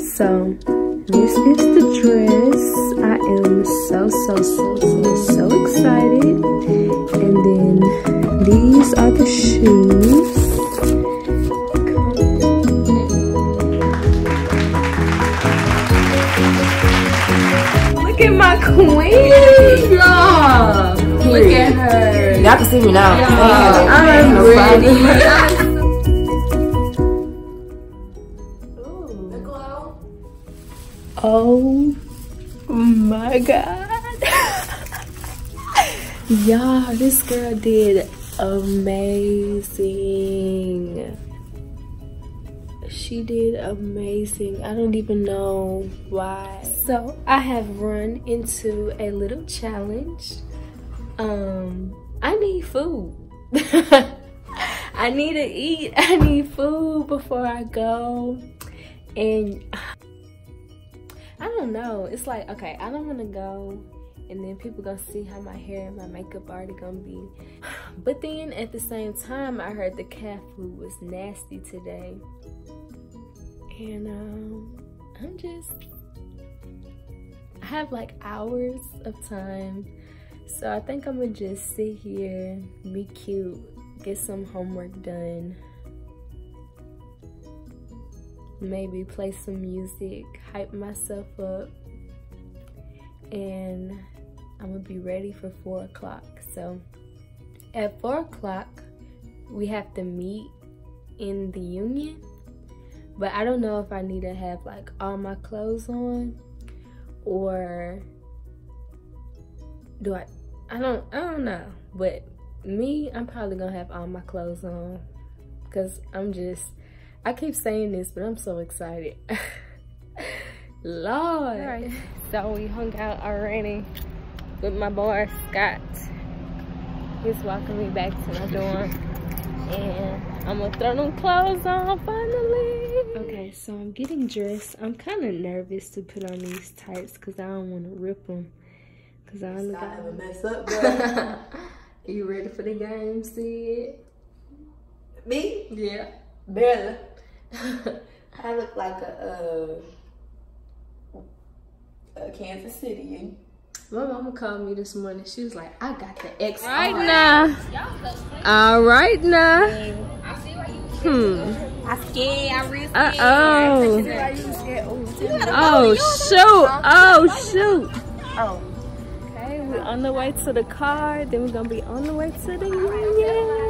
So this is the dress. I am so so so so so excited. And then these are the shoes. Look at my queen, y'all. Look at her. Y'all can see me now. I'm ready. My god. Y'all, this girl did amazing. She did amazing. I don't even know why. So I have run into a little challenge. Um, I need food. I need to eat. I need food before I go. And I don't know. It's like, okay, I don't want to go and then people gonna see how my hair and my makeup already gonna be. But then at the same time, I heard the cat food was nasty today. And um, I'm just, I have like hours of time. So I think I'm gonna just sit here, be cute, get some homework done maybe play some music, hype myself up, and I'm gonna be ready for four o'clock. So at four o'clock, we have to meet in the union, but I don't know if I need to have like all my clothes on or do I, I don't, I don't know, but me, I'm probably gonna have all my clothes on because I'm just I keep saying this, but I'm so excited. Lord. Right. So we hung out already with my boy Scott. He's walking me back to my dorm. And I'm gonna throw them clothes on finally. Okay, so I'm getting dressed. I'm kind of nervous to put on these tights because I don't want to rip them. Because I don't got to mess up, bro. you ready for the game, Sid? Me? Yeah. Barely. I look like a, uh, a Kansas City. My mama called me this morning. She was like, I got the X right now. All right now. Hmm. I scared. I risk uh oh. Oh shoot. Oh shoot. Oh. Okay, we're on the way to the car. Then we're gonna be on the way to the union.